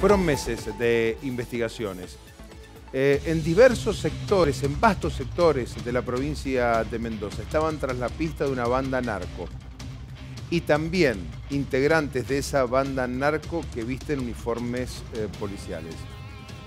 Fueron meses de investigaciones. Eh, en diversos sectores, en vastos sectores de la provincia de Mendoza, estaban tras la pista de una banda narco. Y también integrantes de esa banda narco que visten uniformes eh, policiales.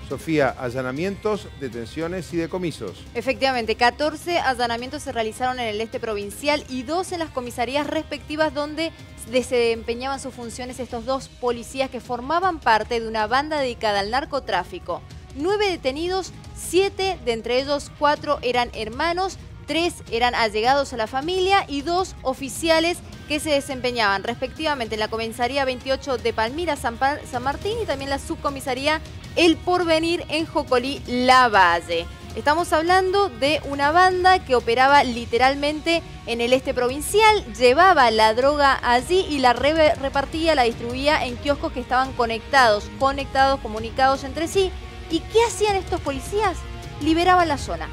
Sofía, allanamientos, detenciones y decomisos. Efectivamente, 14 allanamientos se realizaron en el este provincial y dos en las comisarías respectivas donde desempeñaban sus funciones estos dos policías que formaban parte de una banda dedicada al narcotráfico. Nueve detenidos, siete de entre ellos cuatro eran hermanos, tres eran allegados a la familia y dos oficiales que se desempeñaban respectivamente en la comisaría 28 de Palmira, San, Martín y también la subcomisaría El Porvenir en Jocolí, La Valle. Estamos hablando de una banda que operaba literalmente en el este provincial, llevaba la droga allí y la repartía, la distribuía en kioscos que estaban conectados, conectados, comunicados entre sí. ¿Y qué hacían estos policías? Liberaban la zona.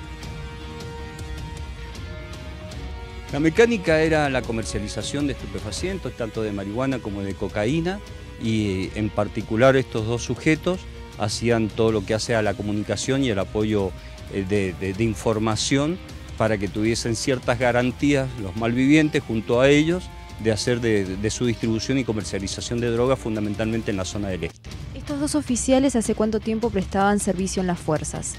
La mecánica era la comercialización de estupefacientes, tanto de marihuana como de cocaína, y en particular estos dos sujetos hacían todo lo que hace a la comunicación y el apoyo eh, de, información para que tuviesen ciertas garantías los malvivientes junto a ellos de hacer de, su distribución y comercialización de drogas fundamentalmente en la zona del este. ¿Estos dos oficiales hace cuánto tiempo prestaban servicio en las fuerzas?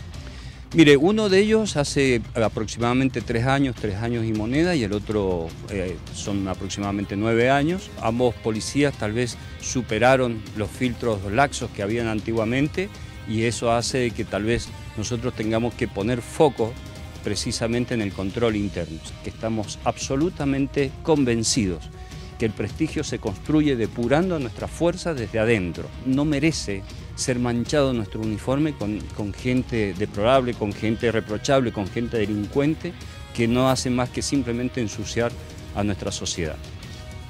Mire, uno de ellos hace aproximadamente tres años, tres años y moneda, y el otro eh, son aproximadamente nueve años. Ambos policías tal vez superaron los filtros laxos que habían antiguamente y eso hace que tal vez nosotros tengamos que poner foco precisamente en el control interno, que estamos absolutamente convencidos que el prestigio se construye depurando nuestra fuerza desde adentro. No merece ser manchado nuestro uniforme con, gente deplorable, con gente reprochable, con gente delincuente, que no hace más que simplemente ensuciar a nuestra sociedad.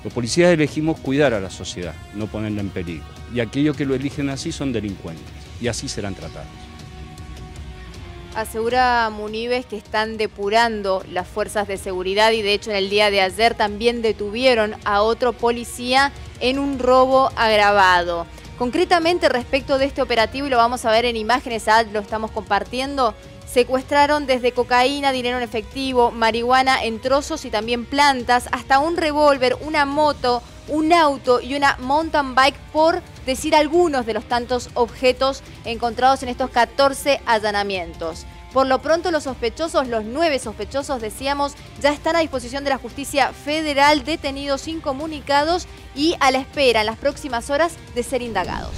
Los policías elegimos cuidar a la sociedad, no ponerla en peligro. Y aquellos que lo eligen así son delincuentes, y así serán tratados. Asegura Munibes que están depurando las fuerzas de seguridad y de hecho en el día de ayer también detuvieron a otro policía en un robo agravado. Concretamente respecto de este operativo, y lo vamos a ver en imágenes, lo estamos compartiendo, secuestraron desde cocaína, dinero en efectivo, marihuana en trozos y también plantas, hasta un revólver, una moto, un auto y una mountain bike, por decir algunos de los tantos objetos encontrados en estos 14 allanamientos. Por lo pronto los sospechosos, los nueve sospechosos, decíamos, ya están a disposición de la justicia federal, detenidos incomunicados y a la espera en las próximas horas de ser indagados.